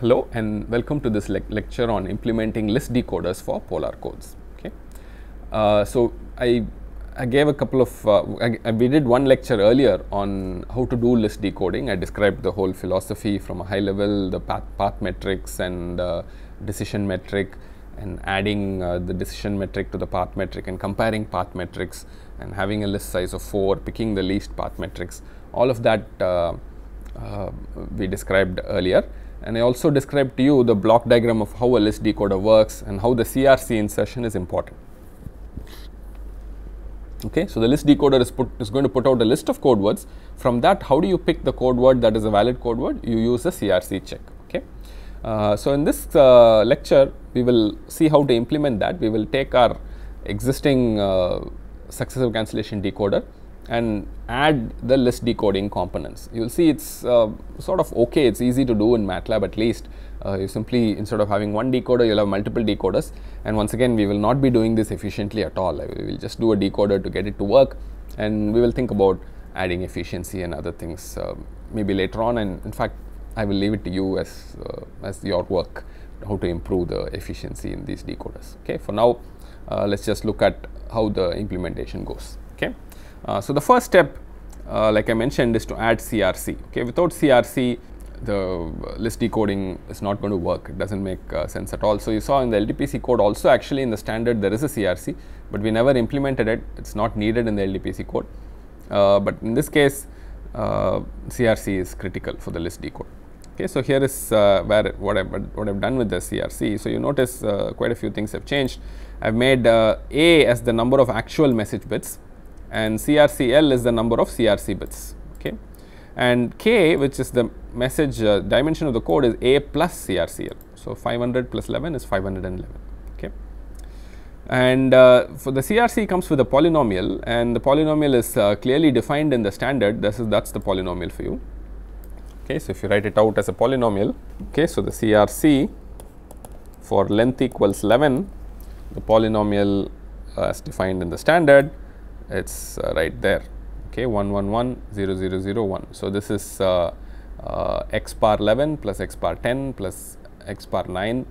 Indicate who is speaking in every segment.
Speaker 1: Hello and welcome to this lec lecture on implementing list decoders for polar codes. Okay. Uh, so, I, I gave a couple of, uh, I, I- we did one lecture earlier on how to do list decoding. I described the whole philosophy from a high level, the path, path metrics and uh, decision metric and adding uh, the decision metric to the path metric and comparing path metrics and having a list size of 4, picking the least path metrics. All of that uh, uh, we described earlier and I also described to you the block diagram of how a list decoder works and how the CRC insertion is important. Okay, so the list decoder is, put, is going to put out a list of code words. From that, how do you pick the code word that is a valid code word? You use the CRC check. Okay. Uh, so in this uh, lecture, we will see how to implement that. We will take our existing uh, successive cancellation decoder and add the list decoding components. You will see it's uh, sort of okay, it's easy to do in MATLAB at least. Uh, you simply instead of having one decoder, you'll have multiple decoders. And once again, we will not be doing this efficiently at all. We will just do a decoder to get it to work, and we will think about adding efficiency and other things uh, maybe later on. And in fact, I will leave it to you as uh, as your work how to improve the efficiency in these decoders. Okay, for now, uh, let's just look at how the implementation goes. Okay, so the first step, uh, like I mentioned, is to add CRC. Okay, without CRC, the list decoding is not going to work. It doesn't make uh, sense at all. So you saw in the LDPC code also actually in the standard there is a CRC, but we never implemented it. It's not needed in the LDPC code. Uh, but in this case, uh, CRC is critical for the list decode. Okay, so here is uh, where what I've, what I've done with the CRC. So you notice uh, quite a few things have changed. I've made uh, A as the number of actual message bits and CRCL is the number of CRC bits. Okay, and K which is the message uh, dimension of the code is A plus CRCL. So 500 plus 11 is 511. Okay, and uh, for the CRC comes with a polynomial and the polynomial is uh, clearly defined in the standard. This is that's the polynomial for you. Okay, so if you write it out as a polynomial, okay, so the CRC for length equals 11, the polynomial uh, as defined in the standard, it's uh, right there. Okay, 1 1 1 0 0 0 1. So this is uh, uh, x bar 11 plus x bar 10 plus x bar 9,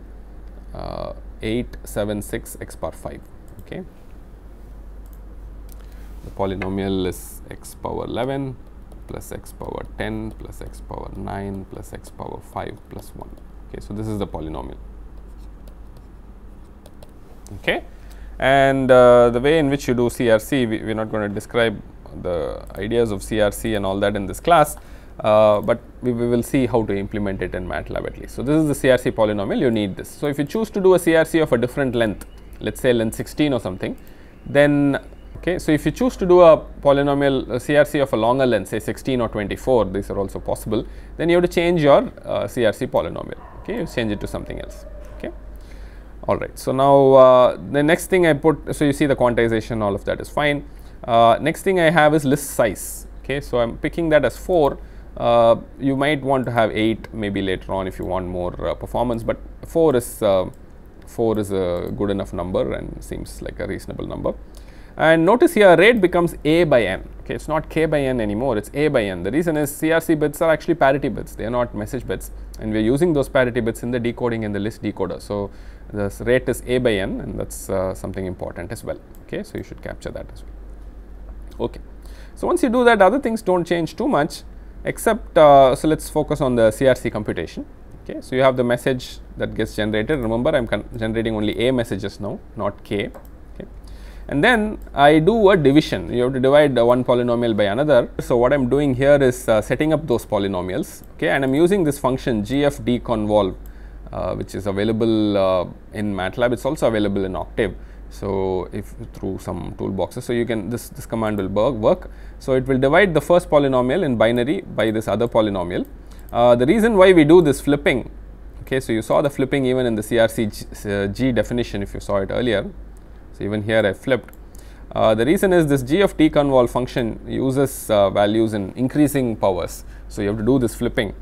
Speaker 1: uh, 8 7 6 x bar 5. Okay, the polynomial is x power 11 plus x power 10 plus x power 9 plus x power 5 plus 1. Okay, so this is the polynomial. Okay, and uh, the way in which you do CRC, we, we are not going to describe the ideas of CRC and all that in this class, uh, but we, we will see how to implement it in MATLAB at least. So, this is the CRC polynomial, you need this. So, if you choose to do a CRC of a different length, let us say length 16 or something, then okay. So, if you choose to do a polynomial a CRC of a longer length, say 16 or 24, these are also possible, then you have to change your uh, CRC polynomial, okay, you change it to something else. All right. So, now uh, the next thing I put, so you see the quantization, all of that is fine. Uh, next thing I have is list size, okay. So, I am picking that as 4. Uh, you might want to have 8 maybe later on if you want more uh, performance, but 4 is uh, 4 is a good enough number and seems like a reasonable number. And notice here rate becomes a by n, okay, it is not k by n anymore, it is a by n. The reason is CRC bits are actually parity bits, they are not message bits and we are using those parity bits in the decoding in the list decoder. So, this rate is a by n and that is uh, something important as well, okay. So, you should capture that as well, okay. So, once you do that other things do not change too much except, uh, so let us focus on the CRC computation, okay. So, you have the message that gets generated, remember I am generating only a messages now, not k, okay. and then I do a division. You have to divide uh, one polynomial by another. So, what I am doing here is uh, setting up those polynomials okay, and I am using this function gfdconvolve uh, which is available uh, in MATLAB. It is also available in Octave. So, if through some toolboxes. So, you can this, this command will work. So, it will divide the first polynomial in binary by this other polynomial. Uh, the reason why we do this flipping, okay, so you saw the flipping even in the CRC G, uh, G definition if you saw it earlier. So, even here I flipped. Uh, the reason is this g of t convol function uses uh, values in increasing powers. So, you have to do this flipping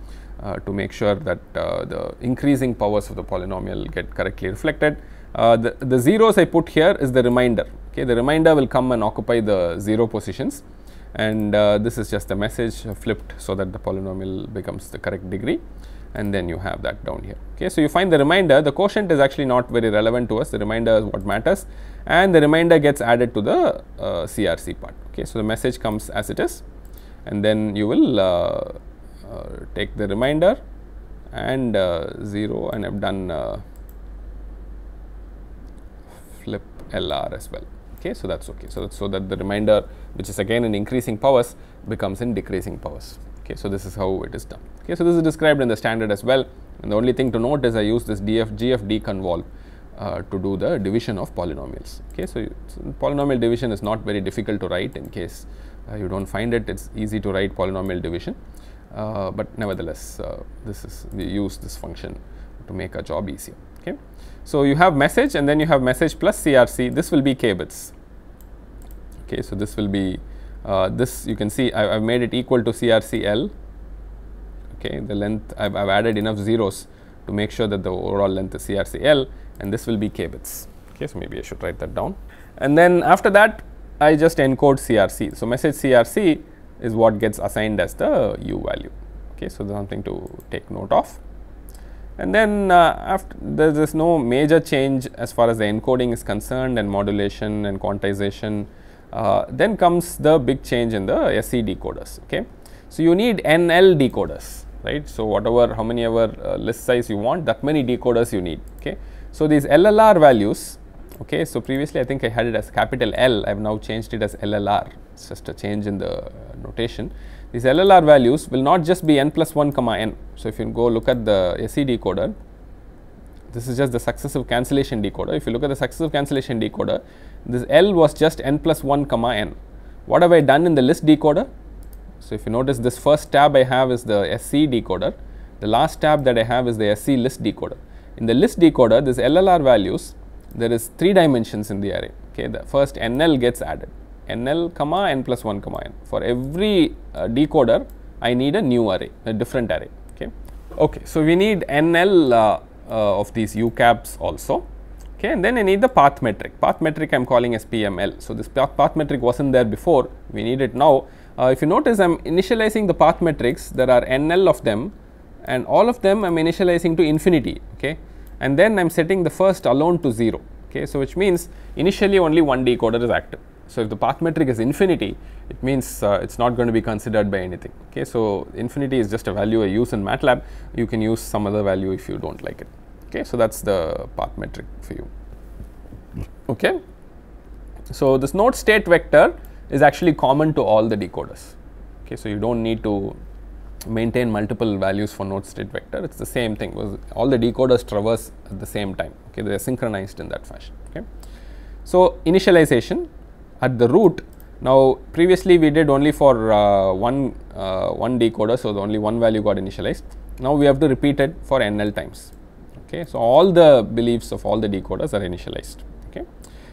Speaker 1: to make sure that uh, the increasing powers of the polynomial get correctly reflected. Uh, the, the zeros I put here is the remainder. Okay, the remainder will come and occupy the zero positions and uh, this is just the message flipped so that the polynomial becomes the correct degree and then you have that down here. Okay, so you find the remainder, the quotient is actually not very relevant to us, the remainder is what matters and the remainder gets added to the uh, CRC part. Okay, so the message comes as it is and then you will uh, uh, take the remainder and uh, 0 and I have done uh, flip LR as well. Okay, so that's okay. So, so that the remainder which is again in increasing powers becomes in decreasing powers. Okay, so this is how it is done. Okay, so this is described in the standard as well. And the only thing to note is I use this DF GF deconvolve uh, to do the division of polynomials. Okay, so, so, polynomial division is not very difficult to write in case uh, you don't find it. It's easy to write polynomial division, uh, but nevertheless, uh, this is we use this function to make our job easier. Okay, so you have message and then you have message plus CRC. This will be k bits. Okay, so this will be uh, this you can see I have made it equal to CRCL. Okay, the length I have added enough zeros to make sure that the overall length is CRCL and this will be k bits. Okay, so maybe I should write that down. And then after that, I just encode CRC. So message CRC is what gets assigned as the u value. Okay, so something to take note of. And then uh, after there is no major change as far as the encoding is concerned and modulation and quantization. Uh, then comes the big change in the SC decoders. Okay, so you need NL decoders, right? So whatever, how many ever uh, list size you want, that many decoders you need. Okay, so these LLR values. Okay, so previously I think I had it as capital L. I have now changed it as LLR. It's just a change in the notation. These LLR values will not just be n plus 1 comma n. So, if you go look at the SC decoder, this is just the successive cancellation decoder. If you look at the successive cancellation decoder, this L was just n plus 1 comma n. What have I done in the list decoder? So, if you notice this first tab I have is the SC decoder, the last tab that I have is the SC list decoder. In the list decoder, this LLR values, there is 3 dimensions in the array. Okay, the first NL gets added, NL comma n plus 1 comma n. For every uh, decoder, I need a new array, a different array. Okay, okay. So we need NL uh, uh, of these U caps also. Okay, and then I need the path metric. Path metric I am calling as PML. So this path, path metric wasn't there before. We need it now. Uh, if you notice, I am initializing the path metrics. There are NL of them, and all of them I am initializing to infinity. Okay, and then I am setting the first alone to zero. Okay, so which means initially only one decoder is active. So if the path metric is infinity, it means uh, it's not going to be considered by anything. Okay, so infinity is just a value I use in MATLAB. You can use some other value if you don't like it. Okay, so that's the path metric for you. Okay, so this node state vector is actually common to all the decoders. Okay, so you don't need to maintain multiple values for node state vector. It's the same thing. Was all the decoders traverse at the same time. Okay, they are synchronized in that fashion. Okay, so initialization at the root now previously we did only for uh, one uh, one decoder so the only one value got initialized now we have to repeat it for nl times okay so all the beliefs of all the decoders are initialized okay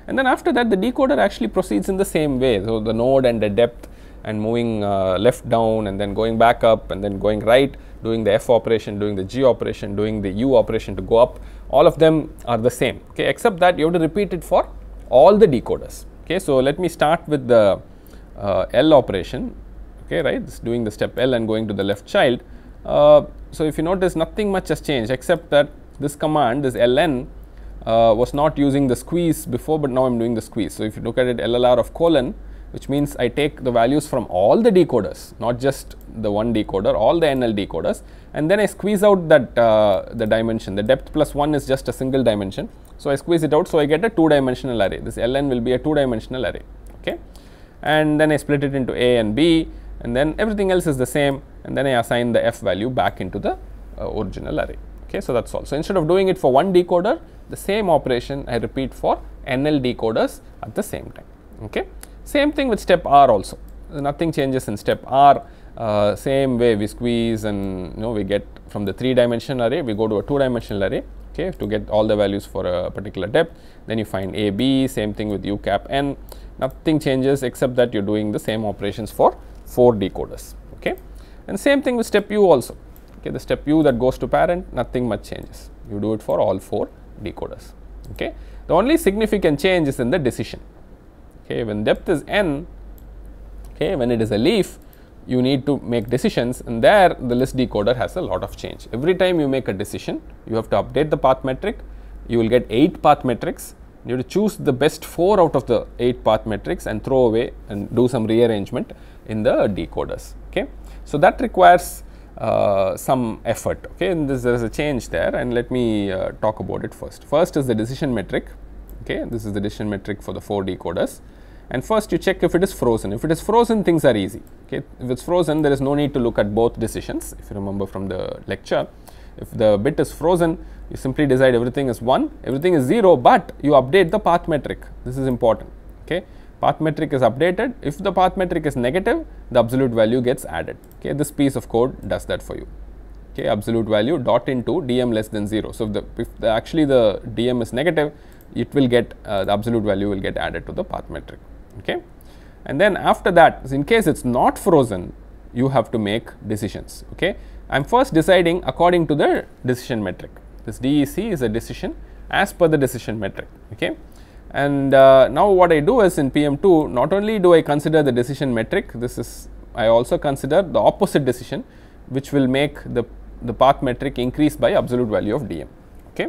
Speaker 1: and then after that the decoder actually proceeds in the same way so the node and the depth and moving uh, left down and then going back up and then going right doing the f operation doing the g operation doing the u operation to go up all of them are the same okay except that you have to repeat it for all the decoders Okay, so let me start with the uh, L operation, okay, right, this doing the step L and going to the left child. Uh, so, if you notice nothing much has changed except that this command, this ln uh, was not using the squeeze before, but now I am doing the squeeze. So, if you look at it LLR of colon, which means I take the values from all the decoders, not just the one decoder, all the NL decoders, and then I squeeze out that uh, the dimension. The depth plus 1 is just a single dimension. So, I squeeze it out. So, I get a two dimensional array. This Ln will be a two dimensional array. Okay. And then I split it into A and B and then everything else is the same and then I assign the f value back into the uh, original array. Okay. So, that is all. So, instead of doing it for one decoder, the same operation I repeat for NL decoders at the same time. Okay. Same thing with step R also. Nothing changes in step R. Uh, same way we squeeze and you know we get from the three dimensional array we go to a two dimensional array okay, to get all the values for a particular depth. Then you find A, B, same thing with U cap n, nothing changes except that you are doing the same operations for 4 decoders. Okay. And same thing with step U also, okay, the step U that goes to parent, nothing much changes. You do it for all 4 decoders. Okay. The only significant change is in the decision. Okay. When depth is n, Okay, when it is a leaf, you need to make decisions and there the list decoder has a lot of change. Every time you make a decision, you have to update the path metric, you will get 8 path metrics, you have to choose the best 4 out of the 8 path metrics and throw away and do some rearrangement in the decoders. Okay. So, that requires uh, some effort okay and this, there is a change there and let me uh, talk about it first. First is the decision metric okay this is the decision metric for the 4 decoders and first you check if it is frozen. If it is frozen things are easy. Okay? If it's frozen there is no need to look at both decisions if you remember from the lecture. If the bit is frozen you simply decide everything is 1 everything is 0 but you update the path metric. This is important. Okay? Path metric is updated. If the path metric is negative the absolute value gets added. Okay? This piece of code does that for you. Okay? Absolute value dot into dm less than 0 so if the if the actually the dm is negative it will get uh, the absolute value will get added to the path metric okay? And then after that in case it's not frozen you have to make decisions. Okay? I'm first deciding according to the decision metric. This dec is a decision as per the decision metric. Okay? And uh, now what i do is in pm2 not only do i consider the decision metric this is i also consider the opposite decision which will make the the path metric increase by absolute value of dm okay?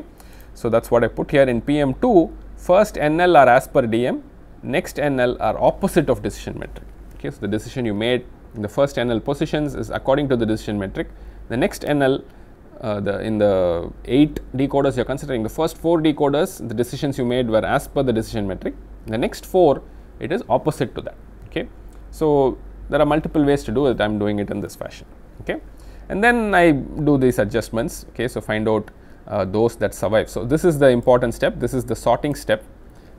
Speaker 1: So that's what i put here in pm2 first nl are as per dm next NL are opposite of decision metric. Okay, so the decision you made in the first NL positions is according to the decision metric. The next NL, uh, the in the eight decoders you are considering, the first four decoders, the decisions you made were as per the decision metric. The next four, it is opposite to that. Okay, so there are multiple ways to do it. I am doing it in this fashion. Okay, and then I do these adjustments. Okay, so find out uh, those that survive. So this is the important step. This is the sorting step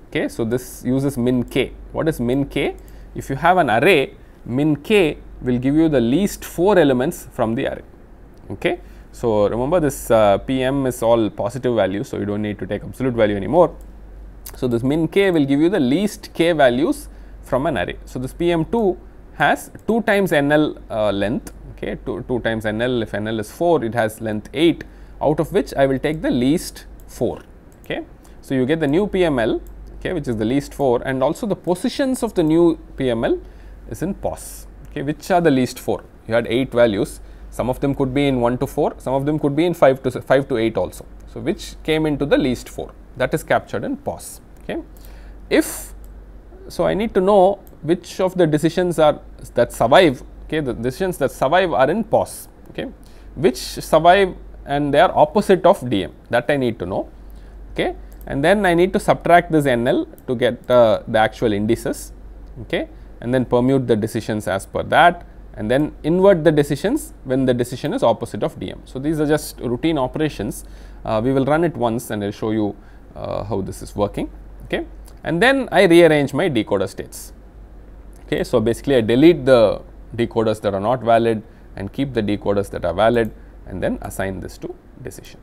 Speaker 1: Okay, so this uses min k. What is min k? If you have an array, min k will give you the least 4 elements from the array. Okay. So, remember this uh, PM is all positive value, so you do not need to take absolute value anymore. So, this min k will give you the least k values from an array. So, this PM2 has 2 times NL uh, length, okay, 2, 2 times NL, if NL is 4, it has length 8, out of which I will take the least 4. Okay. So, you get the new PML okay, which is the least 4 and also the positions of the new PML is in pos, okay, which are the least 4. You had 8 values, some of them could be in 1 to 4, some of them could be in 5 to 5 to 8 also. So, which came into the least 4 that is captured in pos. Okay. If so, I need to know which of the decisions are that survive, okay, the decisions that survive are in pos, okay, which survive and they are opposite of DM that I need to know. Okay and then I need to subtract this NL to get uh, the actual indices okay and then permute the decisions as per that and then invert the decisions when the decision is opposite of DM. So, these are just routine operations uh, we will run it once and I will show you uh, how this is working okay and then I rearrange my decoder states okay. So, basically I delete the decoders that are not valid and keep the decoders that are valid and then assign this to decision.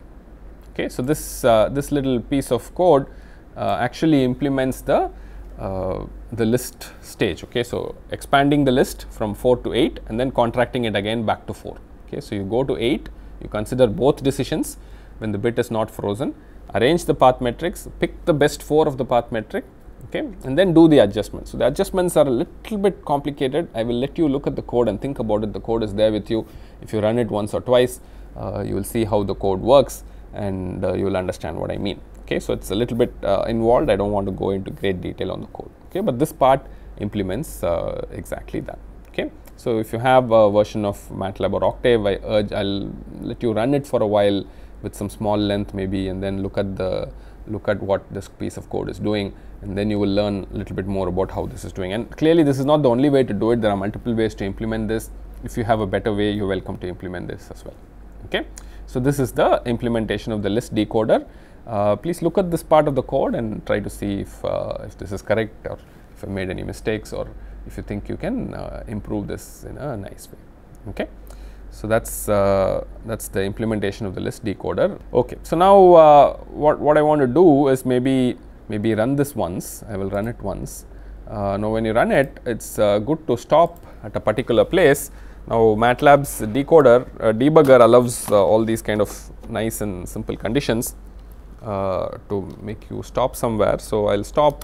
Speaker 1: Okay. So, this, uh, this little piece of code uh, actually implements the, uh, the list stage. Okay. So, expanding the list from 4 to 8 and then contracting it again back to 4. Okay. So, you go to 8, you consider both decisions when the bit is not frozen, arrange the path metrics, pick the best 4 of the path metric okay, and then do the adjustments. So, the adjustments are a little bit complicated. I will let you look at the code and think about it. The code is there with you. If you run it once or twice, uh, you will see how the code works and uh, you will understand what I mean. Okay, so it's a little bit uh, involved. I don't want to go into great detail on the code. Okay, but this part implements uh, exactly that. Okay, so if you have a version of MATLAB or Octave, I urge I'll let you run it for a while with some small length maybe, and then look at the look at what this piece of code is doing and then you will learn a little bit more about how this is doing and clearly this is not the only way to do it there are multiple ways to implement this if you have a better way you're welcome to implement this as well okay so, this is the implementation of the list decoder. Uh, please look at this part of the code and try to see if, uh, if this is correct or if I made any mistakes or if you think you can uh, improve this in a nice way. Okay. So, that is uh, that is the implementation of the list decoder. Okay. So, now uh, what, what I want to do is maybe maybe run this once, I will run it once. Uh, now, when you run it, it is good to stop at a particular place now, MATLAB's decoder uh, debugger allows uh, all these kind of nice and simple conditions uh, to make you stop somewhere. So, I will stop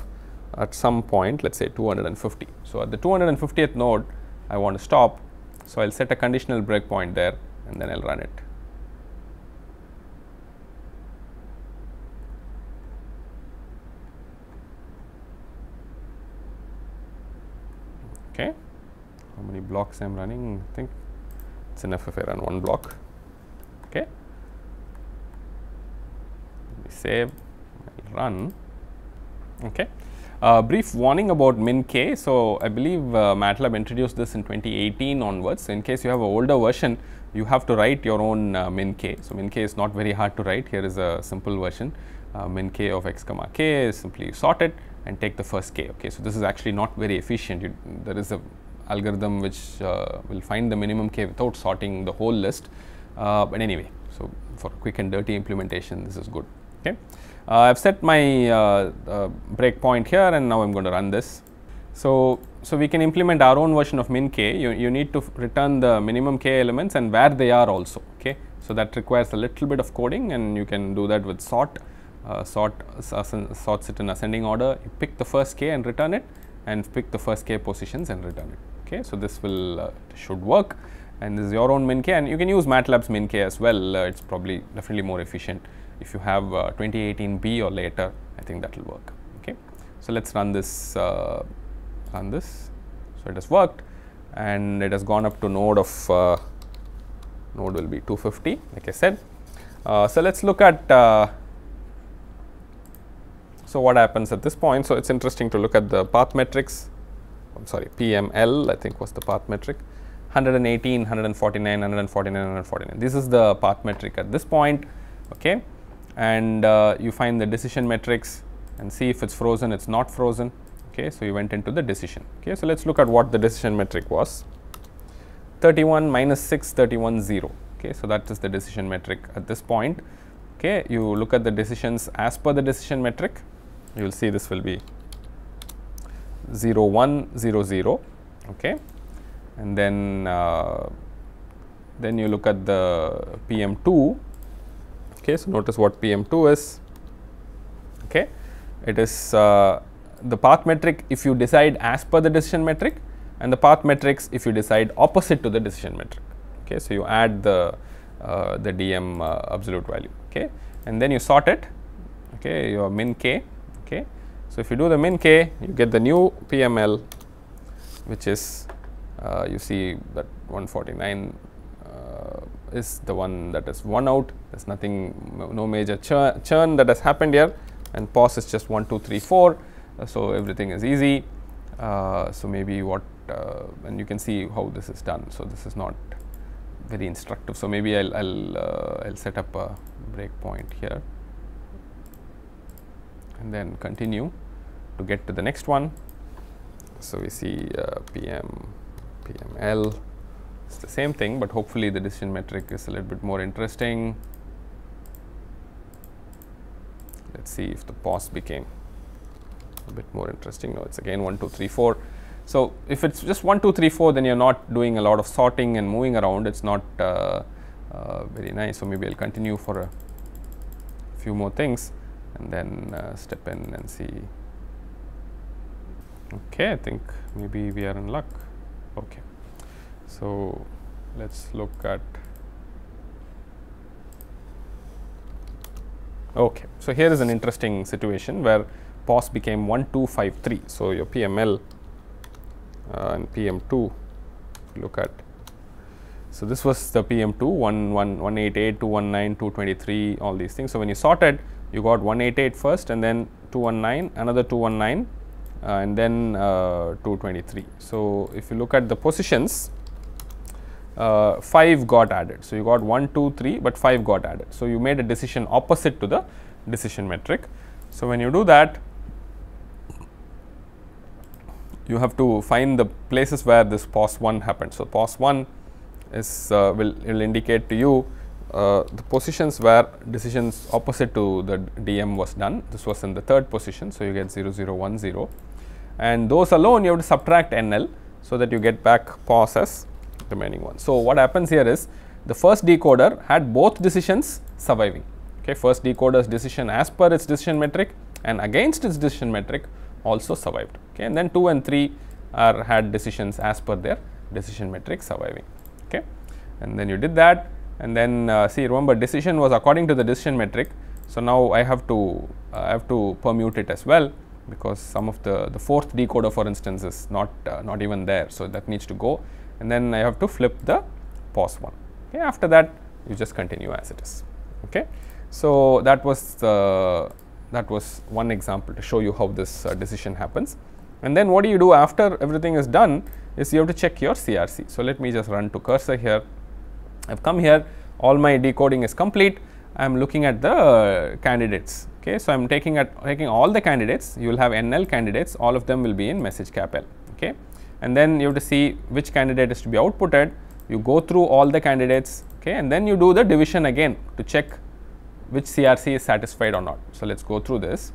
Speaker 1: at some point let us say 250. So, at the 250th node I want to stop. So, I will set a conditional breakpoint there and then I will run it. Okay. How many blocks I am running? I think it's enough if I run one block. Okay. Save, run. Okay. Uh, brief warning about min-k. So, I believe uh, MATLAB introduced this in 2018 onwards. So, in case you have an older version, you have to write your own uh, min-k. So, min-k is not very hard to write. Here is a simple version. Uh, min-k of x comma k is simply sort it and take the first k. Okay. So, this is actually not very efficient. You, there is a algorithm which uh, will find the minimum k without sorting the whole list. Uh, but anyway, so for quick and dirty implementation, this is good. Okay. Uh, I have set my uh, uh, breakpoint here and now I am going to run this. So, so we can implement our own version of min k, you, you need to return the minimum k elements and where they are also. Okay. So, that requires a little bit of coding and you can do that with sort, uh, sort sorts it in ascending order, you pick the first k and return it and pick the first k positions and return it. Okay. So, this will uh, should work and this is your own min k and you can use MATLAB's min k as well, uh, it is probably definitely more efficient if you have uh, 2018b or later I think that will work. Okay. So, let us run this uh, run this. So, it has worked and it has gone up to node of uh, node will be 250 like I said. Uh, so, let us look at uh, so what happens at this point. So, it is interesting to look at the path metrics I am sorry PML I think was the path metric 118, 149, 149, 149. This is the path metric at this point. Okay and uh, you find the decision metrics and see if it's frozen, it's not frozen. Okay, so you went into the decision. Okay, so let's look at what the decision metric was. 31 minus 6, 31, 0. Okay, so that is the decision metric at this point. Okay, you look at the decisions as per the decision metric. You will see this will be 0, 1, 0, 0. Okay, and then uh, then you look at the PM2 Okay, so notice what PM2 is. Okay, it is uh, the path metric if you decide as per the decision metric and the path metrics if you decide opposite to the decision metric. Okay, so you add the uh, the DM uh, absolute value. Okay, and then you sort it. Okay, your min k. Okay, so if you do the min k, you get the new PML, which is uh, you see that 149 is the one that is one out. There is nothing, no major churn, churn, that has happened here and pos is just 1, 2, 3, 4. Uh, so, everything is easy. Uh, so, maybe what uh, and you can see how this is done. So, this is not very instructive. So, maybe I will I'll, uh, I'll set up a breakpoint here and then continue to get to the next one. So, we see uh, PM, PML it's the same thing, but hopefully the decision metric is a little bit more interesting. Let us see if the pos became a bit more interesting. No, it is again 1, 2, 3, 4. So, if it is just 1, 2, 3, 4, then you are not doing a lot of sorting and moving around, it is not uh, uh, very nice. So, maybe I will continue for a few more things and then uh, step in and see. Okay, I think maybe we are in luck. Okay. So, let us look at okay. So, here is an interesting situation where POS became 1253. So, your PML uh, and PM2 look at. So, this was the PM2 1, 1, 188, 219, 223 all these things. So, when you sorted you got 188 first and then 219 another 219 uh, and then uh, 223. So, if you look at the positions uh, 5 got added. So, you got 1, 2, 3, but 5 got added. So, you made a decision opposite to the decision metric. So, when you do that, you have to find the places where this pos 1 happened. So, pos 1 is uh, will, will indicate to you uh, the positions where decisions opposite to the DM was done. This was in the third position. So, you get 0, 0, 1, 0 and those alone you have to subtract NL. So, that you get back pos as remaining one. So, what happens here is the first decoder had both decisions surviving. Okay, first decoder's decision as per its decision metric and against its decision metric also survived. Okay, and then 2 and 3 are had decisions as per their decision metric surviving. Okay, and then you did that, and then uh, see remember decision was according to the decision metric. So now I have to uh, I have to permute it as well because some of the the fourth decoder for instance is not uh, not even there. So that needs to go, and then I have to flip the pos one. Okay, after that you just continue as it is. Okay, so that was the that was one example to show you how this uh, decision happens. And then what do you do after everything is done is you have to check your CRC. So, let me just run to cursor here. I have come here, all my decoding is complete. I am looking at the candidates. Okay. So, I am taking at taking all the candidates, you will have NL candidates, all of them will be in message cap L. Okay. And then you have to see which candidate is to be outputted. You go through all the candidates okay, and then you do the division again to check which CRC is satisfied or not. So, let us go through this.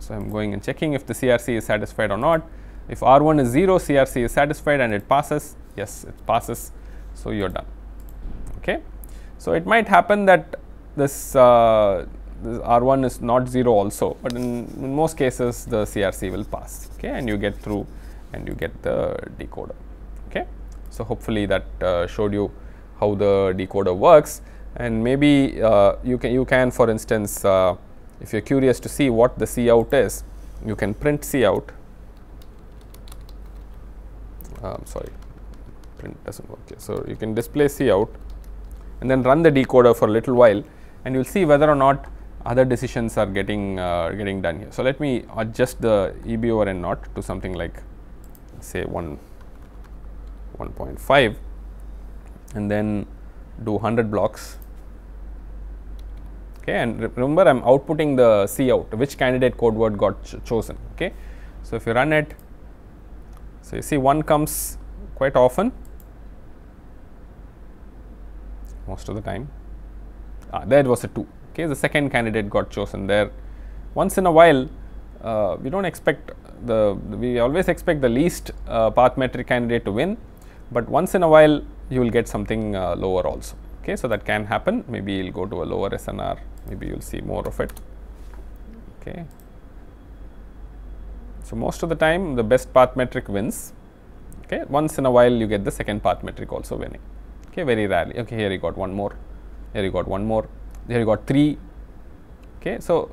Speaker 1: So, I am going and checking if the CRC is satisfied or not. If R1 is 0, CRC is satisfied and it passes, yes, it passes. So, you are done. Okay. So, it might happen that this, uh, this R1 is not 0 also, but in, in, most cases the CRC will pass okay, and you get through and you get the decoder. Okay. So, hopefully that uh, showed you how the decoder works and maybe uh, you can you can for instance uh, if you are curious to see what the C out is you can print C out um, sorry print does not work here. So, you can display C out and then run the decoder for a little while and you will see whether or not other decisions are getting uh, getting done here. So, let me adjust the EB over N naught to something like say 1 1.5 and then do 100 blocks okay and remember I am outputting the C out which candidate code word got ch chosen okay. So, if you run it so you see one comes quite often most of the time. Ah, there was a 2 okay the second candidate got chosen there. Once in a while uh, we do not expect the we always expect the least uh, path metric candidate to win, but once in a while you will get something uh, lower also. Okay so that can happen. Maybe you'll go to a lower snr maybe you'll see more of it. Okay. So most of the time the best path metric wins. Okay once in a while you get the second path metric also winning okay very rarely. Okay here you got one more. Here you got one more. Here you got three. Okay so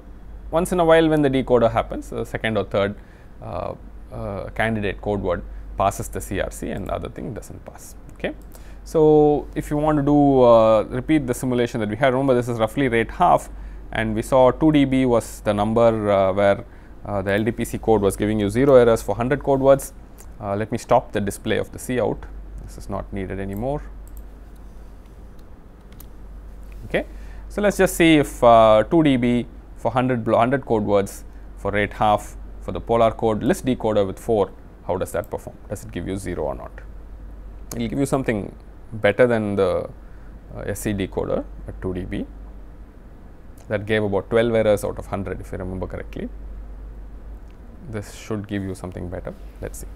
Speaker 1: once in a while when the decoder happens the second or third uh, uh, candidate code word passes the crc and the other thing doesn't pass. Okay so, if you want to do uh, repeat the simulation that we had, remember this is roughly rate half and we saw 2 dB was the number uh, where uh, the LDPC code was giving you 0 errors for 100 code words. Uh, let me stop the display of the C out, this is not needed anymore. Okay. So, let us just see if uh, 2 dB for 100, 100 code words for rate half for the polar code list decoder with 4, how does that perform? Does it give you 0 or not? It will give you something better than the uh, SC decoder at 2 dB that gave about 12 errors out of 100 if I remember correctly. This should give you something better. Let us see.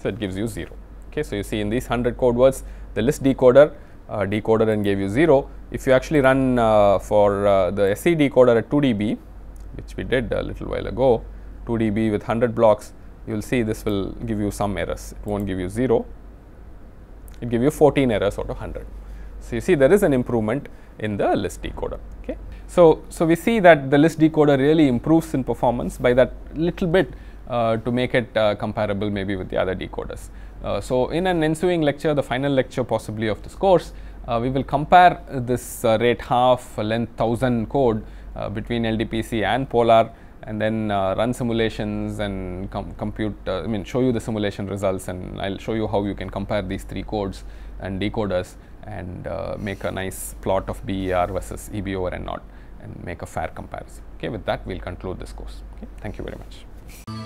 Speaker 1: So, it gives you 0. Okay, so, you see in these 100 code words the list decoder uh, decoded and gave you 0. If you actually run uh, for uh, the SC decoder at 2 dB which we did a little while ago 2 dB with 100 blocks you will see this will give you some errors, it not give you 0, it give you 14 errors out of 100. So, you see there is an improvement in the list decoder. Okay. So, so we see that the list decoder really improves in performance by that little bit uh, to make it uh, comparable maybe with the other decoders. Uh, so, in an ensuing lecture, the final lecture possibly of this course, uh, we will compare this uh, rate half length 1000 code between LDPC and Polar and then uh, run simulations and com compute, uh, I mean show you the simulation results and I will show you how you can compare these three codes and decoders and uh, make a nice plot of BER versus EB over naught and make a fair comparison. Okay, with that we will conclude this course. Okay, thank you very much.